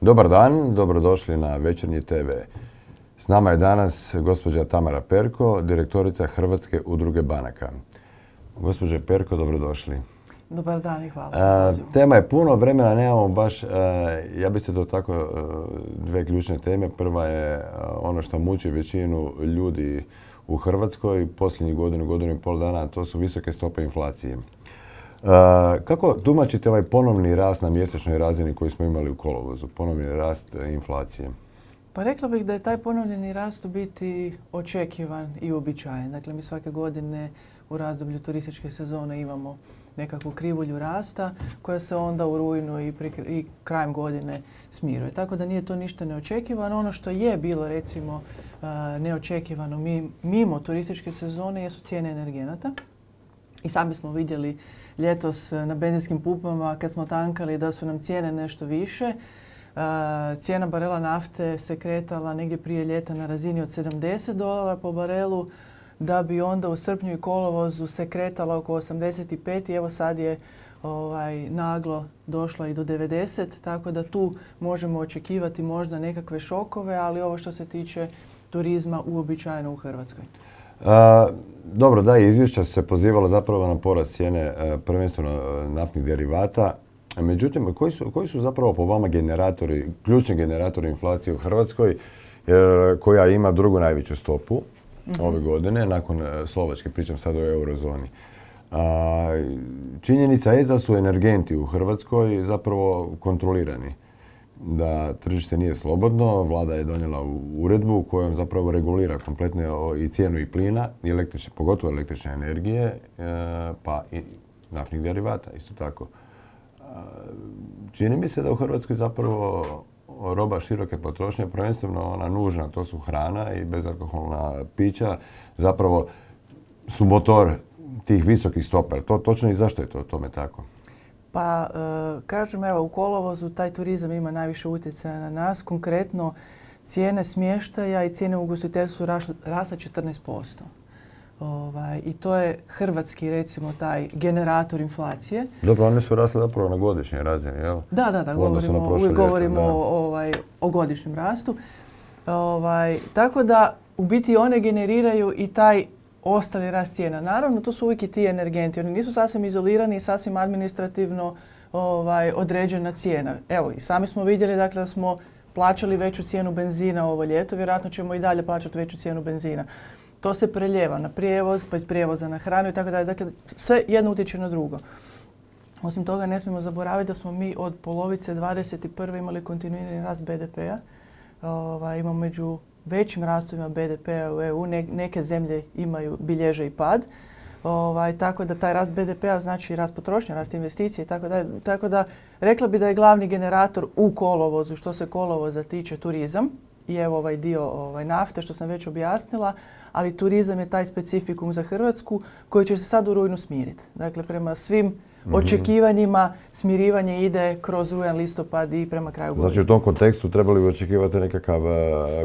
Dobar dan, dobrodošli na Večernji TV. S nama je danas gospođa Tamara Perko, direktorica Hrvatske udruge banaka. Gospođa Perko, dobrodošli. Dobar dan i hvala. tema je puno vremena, nemamo baš, ja bi se to tako, dve ključne teme. Prva je ono što muči većinu ljudi u Hrvatskoj posljednjih godinu, godinu i pol dana, to su visoke stope inflacije. Kako tumačite ovaj ponovni rast na mjesečnoj razini koji smo imali u kolovozu, ponovni rast inflacije? Pa rekla bih da je taj ponovljeni rast u biti očekivan i uobičajen. Dakle, mi svake godine u razdoblju turističke sezone imamo nekakvu krivulju rasta koja se onda u rujnu i, i krajem godine smiruje. Tako da nije to ništa neočekivano. Ono što je bilo recimo neočekivano mimo turističke sezone jesu cijene energenata. I sami smo vidjeli ljetos na benzinskim pupama kad smo tankali da su nam cijene nešto više. Cijena barela nafte se kretala negdje prije ljeta na razini od 70 dolara po barelu, da bi onda u srpnju i kolovozu se kretala oko 85 i evo sad je ovaj, naglo došla i do 90, tako da tu možemo očekivati možda nekakve šokove, ali ovo što se tiče turizma uobičajeno u Hrvatskoj. Dobro, da, izvješća se pozivalo zapravo na porast cijene e, prvenstveno e, naftnih derivata. Međutim, koji su, koji su zapravo po vama generatori, ključni generatori inflacije u Hrvatskoj, e, koja ima drugu najveću stopu mhm. ove godine, nakon Slovačke, pričam sad o eurozoni. činjenica je da su energenti u Hrvatskoj zapravo kontrolirani da tržište nije slobodno. Vlada je donijela uredbu kojom zapravo regulira kompletno i cijenu i plina, i električne, pogotovo električne energije, e, pa i naftnih derivata isto tako. E, čini mi se da u Hrvatskoj zapravo roba široke potrošnje, prvenstveno ona nužna, to su hrana i bezalkoholna pića, zapravo su motor tih visokih stopa. To točno i zašto je to tome tako? Pa e, kažem, evo, u kolovozu taj turizam ima najviše utjecaja na nas. Konkretno, cijene smještaja i cijene u ugostiteljstvu su rasle 14%. Ovaj, I to je hrvatski, recimo, taj generator inflacije. Dobro, one su rasle zapravo na godišnjoj razini, jel? Da, da, da, govorimo, uvijek govorimo O, ovaj, o godišnjem rastu. Ovaj, tako da, u biti one generiraju i taj ostali rast cijena. Naravno, to su uvijek i ti energenti. Oni nisu sasvim izolirani i sasvim administrativno ovaj, određena cijena. Evo, i sami smo vidjeli dakle, da smo plaćali veću cijenu benzina ovo ljeto, vjerojatno ćemo i dalje plaćati veću cijenu benzina. To se preljeva na prijevoz, pa iz prijevoza na hranu i tako dalje. Dakle, sve jedno utječe na drugo. Osim toga, ne smijemo zaboraviti da smo mi od polovice 21. imali kontinuirani rast BDP-a. Ovaj, imamo među većim rastovima BDP-a u EU. neke zemlje imaju, bilježe i pad. Ovaj, tako da taj rast BDP-a znači rast potrošnje, rast investicije i tako da. Tako da rekla bi da je glavni generator u kolovozu, što se kolovoza tiče, turizam. I evo ovaj dio ovaj, nafte što sam već objasnila, ali turizam je taj specifikum za Hrvatsku koji će se sad u rujnu smiriti. Dakle, prema svim. Očekivanjima smirivanje ide kroz rujan listopad i prema kraju godine. Znači u tom kontekstu trebali bi očekivati nekakav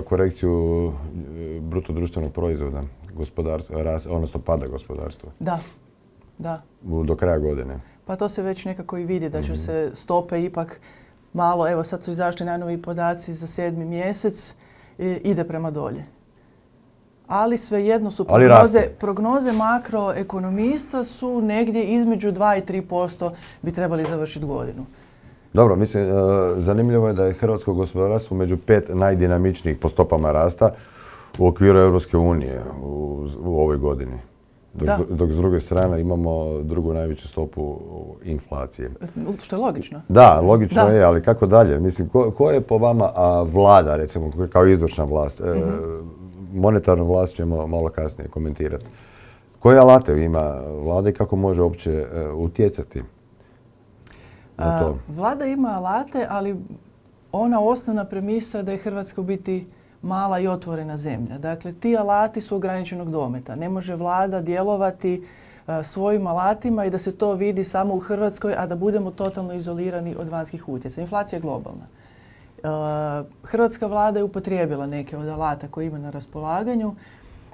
korekciju e, bruto društvenog proizvoda, odnosno pada gospodarstva. Da, da. Do kraja godine. Pa to se već nekako i vidi da će mhm. se stope ipak malo, evo sad su izašli najnoviji podaci za sedmi mjesec, ide prema dolje ali svejedno su prognoze, prognoze makroekonomista su negdje između 2 i 3% bi trebali završiti godinu. Dobro, mislim, e, zanimljivo je da je hrvatsko gospodarstvo među pet najdinamičnijih po stopama rasta u okviru Europske unije u, ovoj godini. Dok, s druge strane imamo drugu najveću stopu inflacije. Što je logično. Da, logično je, ali kako dalje? Mislim, ko, je po vama vlada, recimo, kao izvršna vlast? E, mhm monetarnu vlast ćemo malo kasnije komentirati. Koje alate ima vlada i kako može uopće e, utjecati na to? vlada ima alate, ali ona osnovna premisa da je Hrvatska biti mala i otvorena zemlja. Dakle, ti alati su ograničenog dometa. Ne može vlada djelovati svojim alatima i da se to vidi samo u Hrvatskoj, a da budemo totalno izolirani od vanjskih utjecaja. Inflacija je globalna. Hrvatska vlada je upotrijebila neke od alata koje ima na raspolaganju.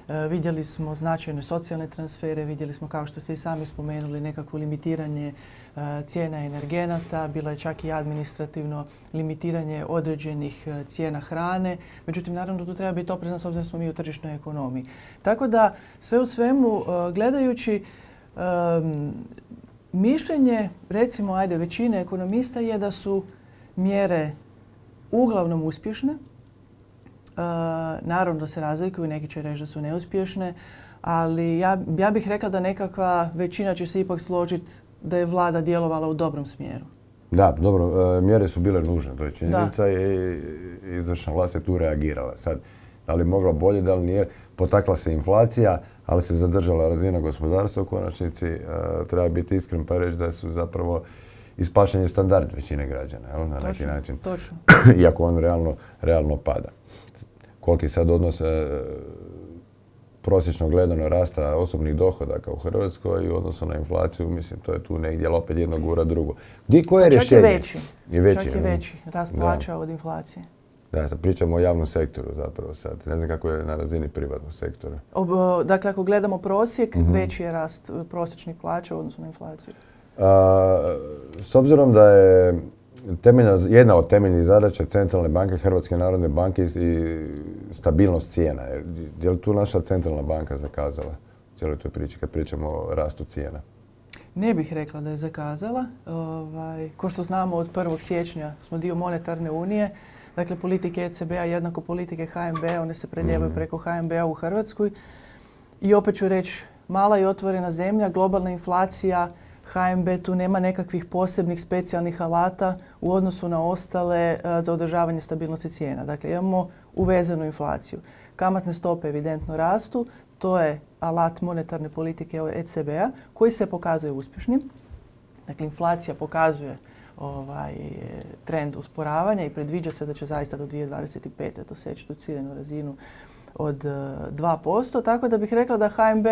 E, vidjeli smo značajne socijalne transfere, vidjeli smo kao što ste i sami spomenuli nekakvo limitiranje e, cijena energenata, bilo je čak i administrativno limitiranje određenih cijena hrane. Međutim, naravno tu treba biti oprezan s obzirom da smo mi u tržišnoj ekonomiji. Tako da sve u svemu gledajući mišljenje, recimo, ajde, većine ekonomista je da su mjere uglavnom uspješne, naravno da se razlikuju, neki će reći da su neuspješne, ali ja, ja bih rekla da nekakva većina će se ipak složiti da je vlada djelovala u dobrom smjeru. Da, dobro, e, mjere su bile nužne, to je činjenica i izvršna vlast je tu reagirala. Sad, da li je mogla bolje, da li nije, potakla se inflacija, ali se zadržala razina gospodarstva u konačnici. E, treba biti iskren pa reći da su zapravo ispašen standard većine građana, jel, na neki način. Točno. Iako on realno, realno pada koliki sad odnos e, prosječno gledano rasta osobnih dohodaka u Hrvatskoj i u odnosu na inflaciju, mislim, to je tu negdje, ali opet jedno gura drugo. Gdje koje je rješenje? Čak i veći. I veći. Čak i veći. Rast plaća od inflacije. Da, sad pričamo o javnom sektoru zapravo sad. Ne znam kako je na razini privatnog sektora. dakle, ako gledamo prosjek, mhm. veći je rast prosječnih plaća u odnosu na inflaciju. S obzirom da je temeljna, jedna od temeljnih zadaća Centralne banke, Hrvatske narodne banke i stabilnost cijena. Je li tu naša Centralna banka zakazala cijeloj toj priči kad pričamo o rastu cijena? Ne bih rekla da je zakazala. Ovaj, ko što znamo od 1. siječnja smo dio monetarne unije. Dakle, politike ECB-a jednako politike HNB-a, one se preljevaju mm. preko HNB-a u Hrvatskoj. I opet ću reći, mala i otvorena zemlja, globalna inflacija, HMB tu nema nekakvih posebnih specijalnih alata u odnosu na ostale e, za održavanje stabilnosti cijena. Dakle, imamo uvezenu inflaciju. Kamatne stope evidentno rastu, to je alat monetarne politike ECB-a koji se pokazuje uspješnim. Dakle, inflacija pokazuje ovaj, trend usporavanja i predviđa se da će zaista do 2025. doseći tu ciljenu razinu od 2%. E, Tako da bih rekla da HMB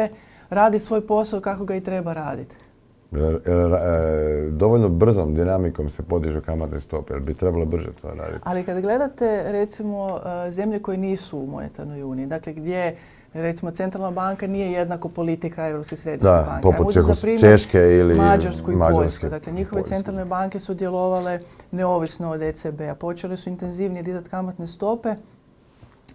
radi svoj posao kako ga i treba raditi. E, dovoljno brzom dinamikom se podižu kamatne stope, jer bi trebalo brže to raditi. Ali kad gledate recimo e, zemlje koje nisu u monetarnoj uniji, dakle gdje recimo centralna banka nije jednako politika Europske središnje da, banke. poput Češke ili Mađarsku i Poljsku. Dakle, njihove centralne banke su djelovale neovisno od ECB-a. Počele su intenzivnije dizati kamatne stope,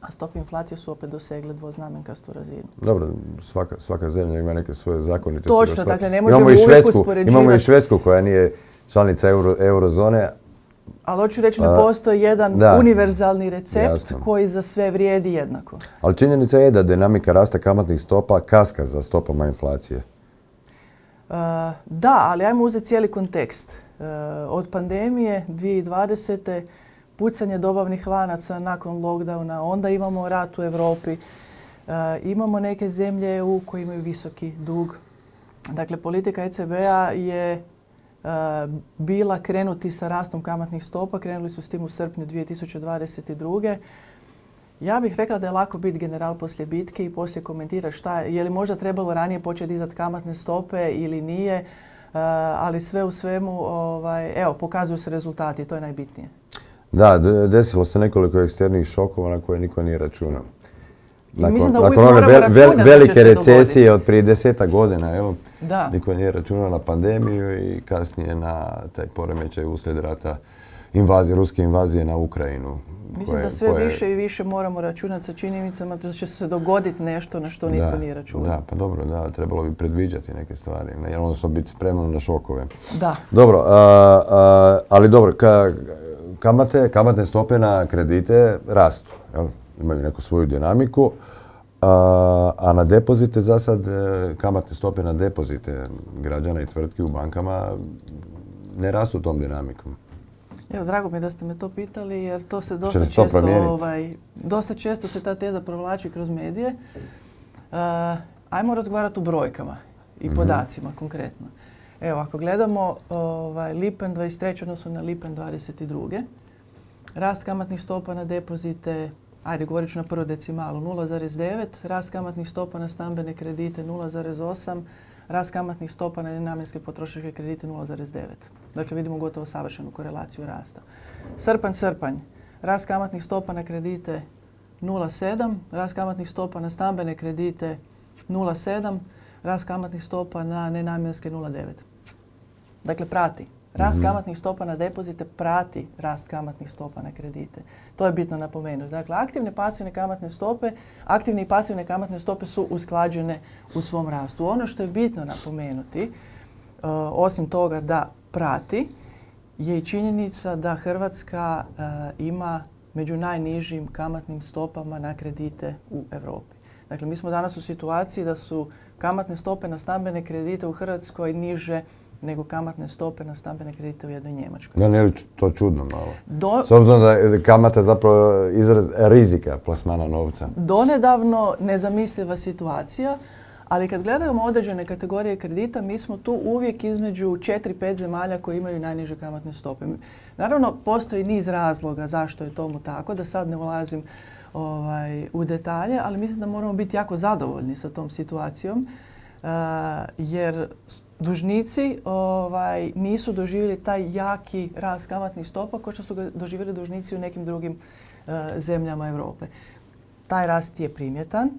a stope inflacije su opet dosegle dvoznamenkastu razinu. Dobro, svaka, svaka zemlja ima neke svoje zakonite. Točno, dakle ne možemo uvijek uspoređivati. Imamo i Švedsku koja nije članica euro, eurozone. Ali hoću reći, ne postoji jedan univerzalni recept koji za sve vrijedi jednako. Ali činjenica je da dinamika rasta kamatnih stopa kaska za stopama inflacije. Uh, da, ali ajmo uzeti cijeli kontekst. Uh, od pandemije 2020 pucanje dobavnih lanaca nakon lockdowna, onda imamo rat u Europi, e, imamo neke zemlje u koji imaju visoki dug. Dakle, politika ECB-a je e, bila krenuti sa rastom kamatnih stopa, krenuli su s tim u srpnju 2022. Ja bih rekla da je lako biti general poslije bitke i poslije komentirati šta je li možda trebalo ranije početi dizati kamatne stope ili nije, e, ali sve u svemu, ovaj, evo, pokazuju se rezultati, to je najbitnije. Da, desilo se nekoliko eksternih šokova na koje niko nije računao. Nakon, mislim da nakon one velike recesije od prije deseta godina, evo, da. niko nije računao na pandemiju i kasnije na taj poremećaj uslijed rata invazije, ruske invazije na Ukrajinu. Mislim da sve više i više moramo računati sa činjenicama da će se dogoditi nešto na što nitko nije računao. Da, pa dobro, da, trebalo bi predviđati neke stvari, odnosno biti spreman na šokove. Da. Dobro, ali dobro, ka, kamate, kamatne stope na kredite rastu. Jel? Imaju neku svoju dinamiku. A, na depozite za sad e, kamatne stope na depozite građana i tvrtki u bankama ne rastu tom dinamikom. Evo, drago mi je da ste me to pitali jer to se dosta često, ovaj, dosta često se ta teza provlači kroz medije. ajmo razgovarati o brojkama i mhm. podacima konkretno. Evo, ako gledamo ovaj, lipen 23. odnosno na lipen 22. Rast kamatnih stopa na depozite, ajde govorit ću na prvu decimalu, 0,9. Rast kamatnih stopa na stambene kredite 0,8. Rast kamatnih stopa na nenamjenske potrošačke kredite 0,9. Dakle, vidimo gotovo savršenu korelaciju rasta. Srpanj, srpanj. Rast kamatnih stopa na kredite 0,7, rast kamatnih stopa na stambene kredite 0,7, rast kamatnih stopa na nenamjenske 0,9. Dakle, prati. Rast mhm. kamatnih stopa na depozite prati rast kamatnih stopa na kredite. To je bitno napomenuti. Dakle, aktivne pasivne kamatne stope, aktivne i pasivne kamatne stope su usklađene u svom rastu. Ono što je bitno napomenuti, uh, osim toga da prati, je i činjenica da Hrvatska uh, ima među najnižim kamatnim stopama na kredite u Europi. Dakle, mi smo danas u situaciji da su kamatne stope na stambene kredite u Hrvatskoj niže nego kamatne stope na stambene kredite u jednoj Njemačkoj. Da, nije to čudno malo? S obzirom da je kamata zapravo izraz rizika plasmana novca. Donedavno nezamisliva situacija, ali kad gledamo određene kategorije kredita, mi smo tu uvijek između 4-5 zemalja koji imaju najniže kamatne stope. Naravno, postoji niz razloga zašto je tomu tako, da sad ne ulazim ovaj, u detalje, ali mislim da moramo biti jako zadovoljni sa tom situacijom, jer dužnici ovaj, nisu doživjeli taj jaki rast kamatnih stopa kao što su ga doživjeli dužnici u nekim drugim uh, zemljama Europe. Taj rast je primjetan.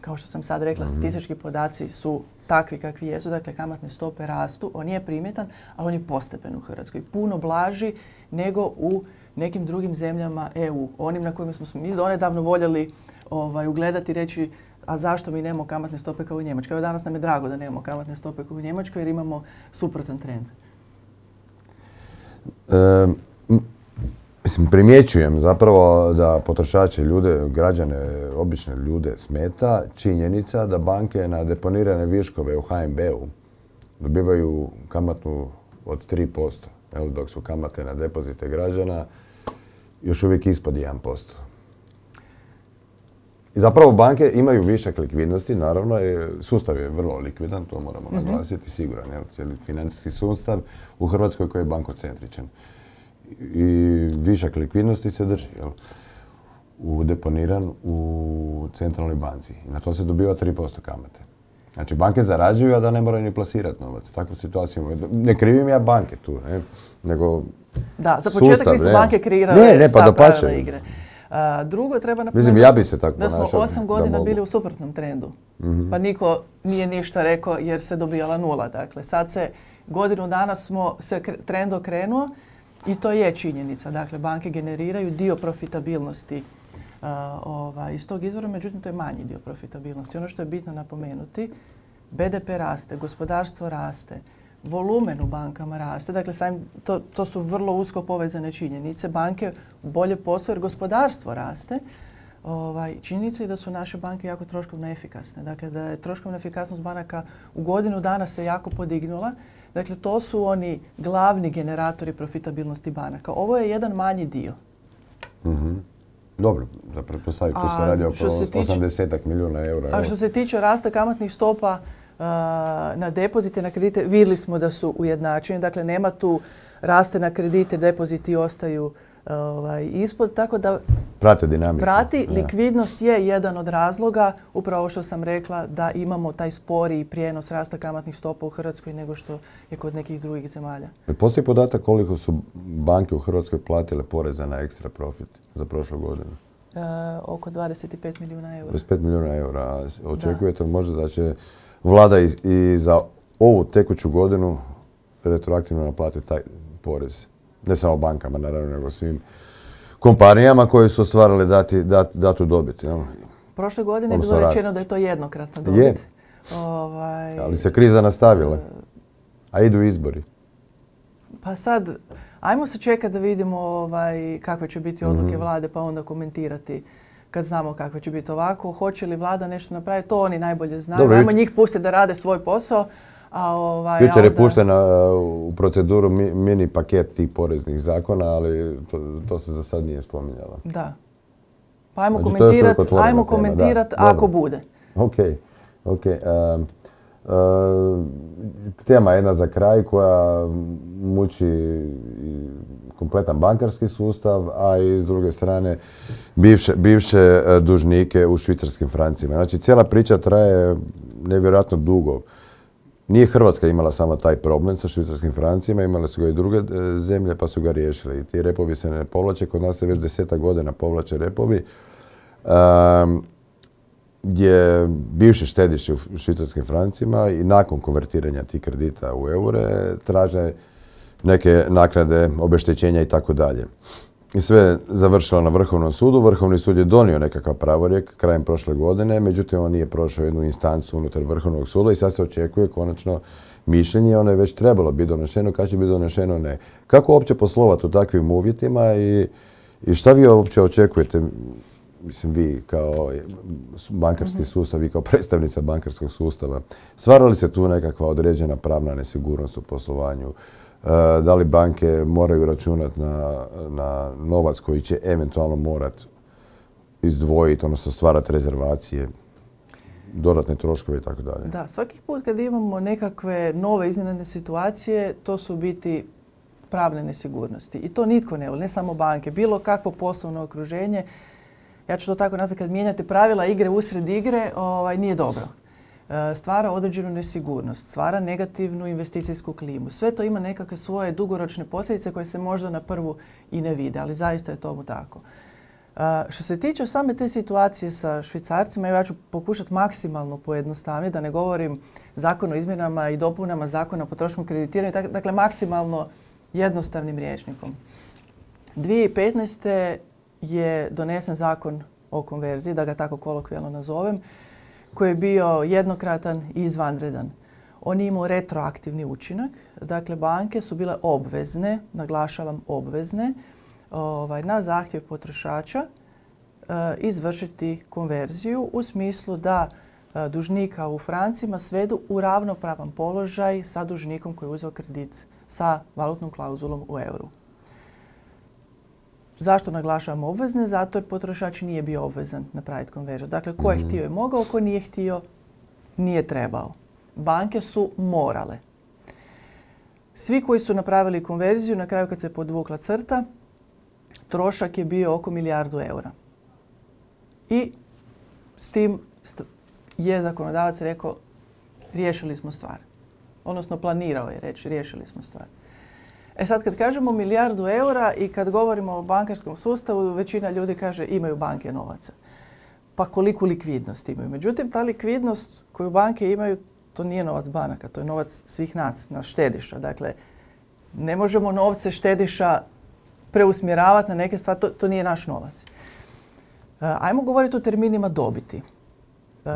Kao što sam sad rekla, mm statistički podaci su takvi kakvi jesu, dakle kamatne stope rastu, on je primjetan, ali on je postepen u Hrvatskoj. Puno blaži nego u nekim drugim zemljama EU. Onim na kojima smo mi donedavno voljeli ovaj, ugledati i reći a zašto mi nemamo kamatne stope kao u Njemačkoj. Evo danas nam je drago da nemamo kamatne stope kao u Njemačkoj jer imamo suprotan trend. mislim, primjećujem zapravo da potrošače ljude, građane, obične ljude smeta činjenica da banke na deponirane viškove u HNB-u dobivaju kamatnu od 3%, dok su kamate na depozite građana još uvijek ispod 1%. I zapravo banke imaju višak likvidnosti, naravno, sustav je vrlo likvidan, to moramo mhm. naglasiti, siguran, jel, cijeli financijski sustav u Hrvatskoj koji je bankocentričan. I višak likvidnosti se drži, jel, u deponiran u centralnoj banci. I na to se dobiva 3% kamate. Znači, banke zarađuju, a da ne moraju ni plasirati novac. Takvu situaciju Ne krivim ja banke tu, ne, nego Da, za početak nisu banke kreirale ne, ne, pa da igre drugo, treba napomenuti ja bi se tako da smo osam godina bili u suprotnom trendu. Mhm. Pa niko nije ništa rekao jer se dobijala nula. Dakle, sad se godinu dana smo se trend okrenuo i to je činjenica. Dakle, banke generiraju dio profitabilnosti ovaj, iz tog izvora, međutim to je manji dio profitabilnosti. Ono što je bitno napomenuti, BDP raste, gospodarstvo raste, volumen u bankama raste. Dakle, to, to su vrlo usko povezane činjenice. Banke bolje posluju jer gospodarstvo raste. Ovaj, činjenica je da su naše banke jako troškovno efikasne. Dakle, da je troškovna efikasnost banaka u godinu dana se jako podignula. Dakle, to su oni glavni generatori profitabilnosti banaka. Ovo je jedan manji dio. mm Dobro, za pretpostaviti, tu se radi oko 80 milijuna eura. A što se tiče rasta kamatnih stopa, na depozite, na kredite, vidjeli smo da su ujednačeni. Dakle, nema tu raste na kredite, depoziti ostaju ovaj, ispod, tako da prati dinamiku. Prati, likvidnost je jedan od razloga, upravo što sam rekla, da imamo taj sporiji prijenos rasta kamatnih stopa u Hrvatskoj nego što je kod nekih drugih zemalja. Postoji podatak koliko su banke u Hrvatskoj platile poreza na ekstra profit za prošlu godinu? E, oko 25 milijuna eura. 25 milijuna eura. Očekujete možda da će vlada i, za ovu tekuću godinu retroaktivno naplatiti taj porez. Ne samo bankama, naravno, nego svim kompanijama koje su ostvarale dati, datu dobit. Prošle godine je bilo rečeno da je to jednokratna dobit. Je. Ovaj, Ali se kriza nastavila. A idu izbori. Pa sad, ajmo se čekati da vidimo ovaj, kakve će biti odluke mhm. vlade pa onda komentirati kad znamo kakve će biti ovako. Hoće li vlada nešto napraviti, to oni najbolje znaju. Ajmo njih pustiti da rade svoj posao. A ovaj, Jučer je puštena uh, u proceduru mini paket tih poreznih zakona, ali to, se za sad nije spominjalo. Da. Pa ajmo znači, komentirati ajmo komentirat ako bude. Ok, ok. Um, tema jedna za kraj koja muči kompletan bankarski sustav, a i s druge strane bivše, bivše e, dužnike u švicarskim francima. Znači cijela priča traje nevjerojatno dugo. Nije Hrvatska imala samo taj problem sa švicarskim francima, imale su ga i druge e, zemlje pa su ga riješili. I ti repovi se ne povlače, kod nas se već deseta godina povlače repovi. Gdje bivše štediše u švicarskim francima i nakon konvertiranja tih kredita u eure traže neke naknade, obeštećenja i tako dalje. I sve je završilo na Vrhovnom sudu. Vrhovni sud je donio nekakav pravorijek krajem prošle godine, međutim on nije prošao jednu instancu unutar Vrhovnog suda i sad se očekuje konačno mišljenje. Ono je već trebalo biti donešeno, kad će biti donešeno ne. Kako uopće poslovati u takvim uvjetima i, i šta vi uopće očekujete? Mislim, vi kao bankarski sustav, vi kao predstavnica bankarskog sustava, stvara li se tu nekakva određena pravna nesigurnost u poslovanju? E, da li banke moraju računati na, na novac koji će eventualno morati izdvojiti, odnosno stvarati rezervacije, dodatne troškove i tako dalje. Da, svaki put kad imamo nekakve nove iznenadne situacije, to su biti pravne nesigurnosti. I to nitko ne voli, ne samo banke. Bilo kakvo poslovno okruženje, ja ću to tako nazvati, kad mijenjate pravila igre usred igre, ovaj, nije dobro. E, stvara određenu nesigurnost, stvara negativnu investicijsku klimu. Sve to ima nekakve svoje dugoročne posljedice koje se možda na prvu i ne vide, ali zaista je tomu tako. E, što se tiče same te situacije sa švicarcima, ja ću pokušati maksimalno pojednostaviti, da ne govorim zakon o izmjenama i dopunama zakona o potrošnom kreditiranju, dakle maksimalno jednostavnim rječnikom. 2015. je donesen zakon o konverziji, da ga tako kolokvijalno nazovem, koji je bio jednokratan i izvanredan. On je imao retroaktivni učinak. Dakle, banke su bile obvezne, naglašavam obvezne, ovaj, na zahtjev potrošača eh, izvršiti konverziju u smislu da eh, dužnika u francima svedu u ravnopravan položaj sa dužnikom koji je uzeo kredit sa valutnom klauzulom u euru. Zašto naglašavam obvezne? Zato jer potrošač nije bio obvezan napraviti konverziju. Dakle, ko je mhm. htio je mogao, ko nije htio nije trebao. Banke su morale. Svi koji su napravili konverziju, na kraju kad se podvukla crta, trošak je bio oko milijardu eura. I s tim je zakonodavac rekao riješili smo stvar. Odnosno planirao je reći riješili smo stvar. E sad kad kažemo milijardu eura i kad govorimo o bankarskom sustavu, većina ljudi kaže imaju banke novaca. Pa koliko likvidnost imaju? Međutim, ta likvidnost koju banke imaju, to nije novac banaka, to je novac svih nas, nas štediša. Dakle, ne možemo novce štediša preusmjeravati na neke stvari, to, to nije naš novac. E, ajmo govoriti o terminima dobiti. Uh,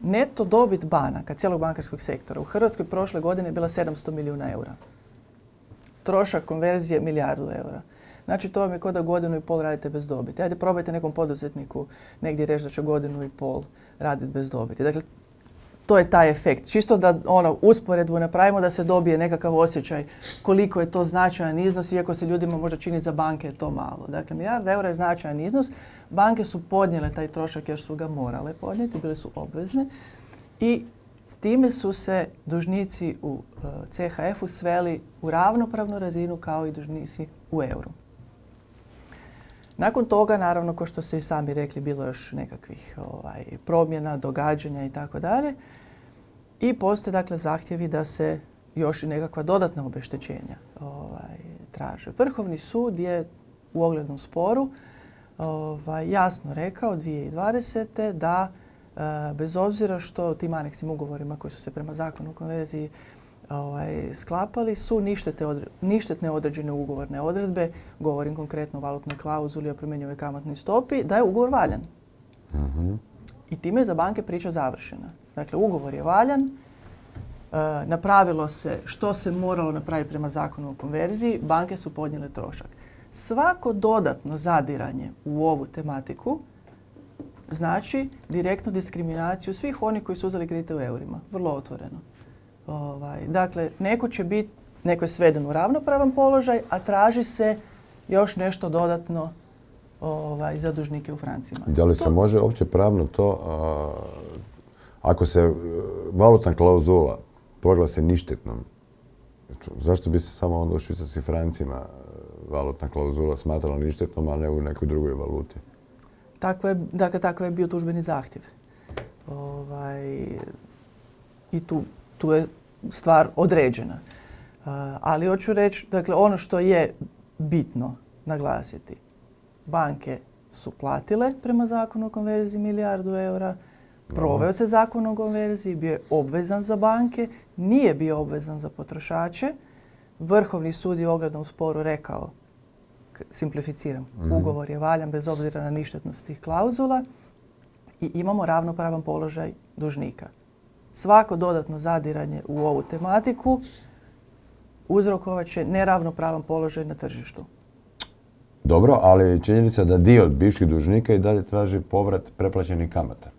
neto dobit banaka, cijelog bankarskog sektora u Hrvatskoj prošle godine je bila 700 milijuna eura trošak konverzije milijardu eura. Znači to vam je kao da godinu i pol radite bez dobiti. Ajde probajte nekom poduzetniku negdje reći da će godinu i pol raditi bez dobiti. Dakle, to je taj efekt. Čisto da ono, usporedbu napravimo da se dobije nekakav osjećaj koliko je to značajan iznos, iako se ljudima možda čini za banke je to malo. Dakle, milijarda eura je značajan iznos. Banke su podnijele taj trošak jer su ga morale podnijeti, bile su obvezne. I time su se dužnici u e, CHF-u sveli u ravnopravnu razinu kao i dužnici u euru. Nakon toga, naravno, kao što ste i sami rekli, bilo još nekakvih ovaj, promjena, događanja i tako dalje. I postoje dakle zahtjevi da se još i nekakva dodatna obeštećenja ovaj, traže. Vrhovni sud je u oglednom sporu ovaj, jasno rekao 2020. da bez obzira što tim aneksnim ugovorima koji su se prema zakonu o konverziji ovaj, sklapali su ništetne određene ugovorne odredbe, govorim konkretno o valutnoj klauzuli o promjenjivoj kamatnoj stopi, da je ugovor valjan. Mhm. I time je za banke priča završena. Dakle, ugovor je valjan, eh, napravilo se što se moralo napraviti prema zakonu o konverziji, banke su podnijele trošak. Svako dodatno zadiranje u ovu tematiku znači direktnu diskriminaciju svih onih koji su uzeli kredite u eurima. Vrlo otvoreno. Ovaj, dakle, neko će biti, neko je sveden u ravnopravan položaj, a traži se još nešto dodatno ovaj, za dužnike u Francima. Da li se može uopće pravno to, ako se e, valutna klauzula proglasi ništetnom, zašto bi se samo onda u švicarskim francima e, valutna klauzula smatrala ništetnom, a ne u nekoj drugoj valuti? Takva je, dakle, takav je bio tužbeni zahtjev. Ovaj, I tu, tu je stvar određena. Ali hoću reći, dakle, ono što je bitno naglasiti, banke su platile prema zakonu o konverziji milijardu eura, proveo se zakon o konverziji, bio je obvezan za banke, nije bio obvezan za potrošače. Vrhovni sud je ogledno u sporu rekao, simplificiram, mhm. ugovor je valjan bez obzira na ništetnost tih klauzula i imamo ravnopravan položaj dužnika. Svako dodatno zadiranje u ovu tematiku uzrokovat će neravnopravan položaj na tržištu. Dobro, ali činjenica da dio bivših dužnika i dalje traži povrat preplaćenih kamata.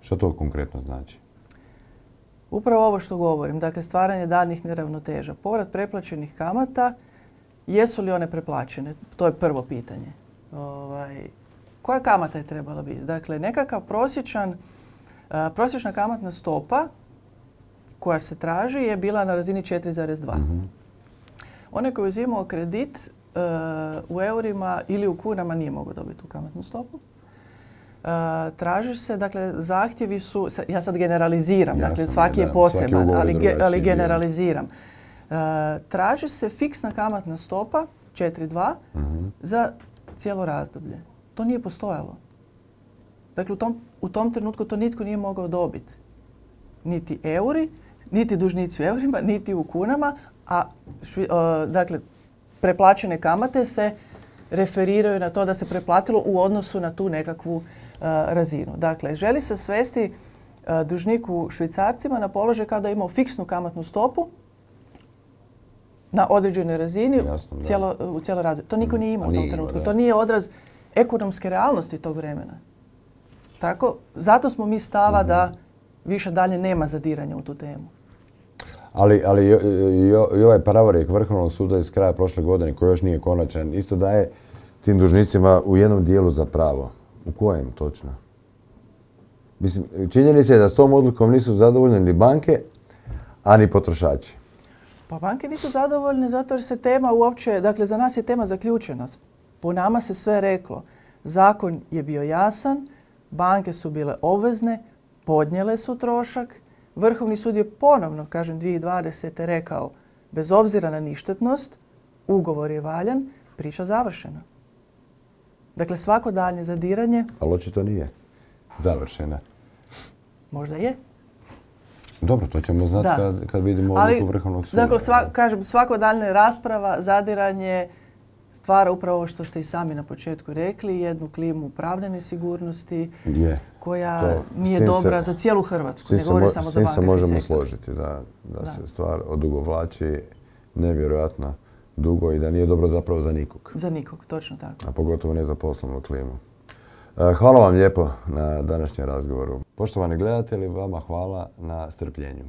Što to konkretno znači? Upravo ovo što govorim, dakle stvaranje daljnjih neravnoteža. Povrat preplaćenih kamata, jesu li one preplaćene? To je prvo pitanje. Ovaj, koja kamata je trebala biti? Dakle, nekakav prosječan, prosječna kamatna stopa koja se traži je bila na razini 4,2. Mm Onaj koji je uzimao kredit u eurima ili u kunama nije mogao dobiti tu kamatnu stopu. traži se, dakle, zahtjevi su, ja sad generaliziram, dakle, svaki je poseban, ali, generaliziram. Traži se fiksna kamatna stopa, 4,2, mhm. za cijelo razdoblje. To nije postojalo. Dakle, u tom, u tom trenutku to nitko nije mogao dobiti. Niti euri, niti dužnici u eurima, niti u kunama, a dakle, preplaćene kamate se referiraju na to da se preplatilo u odnosu na tu nekakvu razinu. Dakle, želi se svesti dužniku švicarcima na položaj kada imao fiksnu kamatnu stopu na određenoj razini cijelo, u cijeloj razdoblju. To niko nije imao u tom trenutku. To nije odraz ekonomske realnosti tog vremena. Tako, zato smo mi stava da više dalje nema zadiranja u tu temu. Ali, ali i, ovaj pravorijek Vrhovnog suda iz kraja prošle godine, koji još nije konačan, isto daje tim dužnicima u jednom dijelu za pravo. U kojem točno? Mislim, činjenica je da s tom odlukom nisu zadovoljne ni banke, a ni potrošači. Pa banke nisu zadovoljne zato jer se tema uopće, dakle za nas je tema zaključena. Po nama se sve reklo. Zakon je bio jasan, banke su bile obvezne, podnijele su trošak. Vrhovni sud je ponovno, kažem 2020. rekao, bez obzira na ništetnost, ugovor je valjan, priča završena. Dakle, svako daljnje zadiranje... Ali očito nije završena. Možda je. Dobro, to ćemo znati kad, kad vidimo odluku Vrhovnog suda. Dakle, kažem, svako daljnje rasprava, zadiranje, stvara upravo što ste i sami na početku rekli, jednu klimu pravne nesigurnosti koja nije dobra za cijelu Hrvatsku. Ne govorim samo za bankarski se možemo složiti da, da, se stvar odugovlači nevjerojatno dugo i da nije dobro zapravo za nikog. Za nikog, točno tako. A pogotovo ne za poslovnu klimu. E, hvala vam lijepo na današnjem razgovoru. Poštovani gledatelji, vama hvala na strpljenju.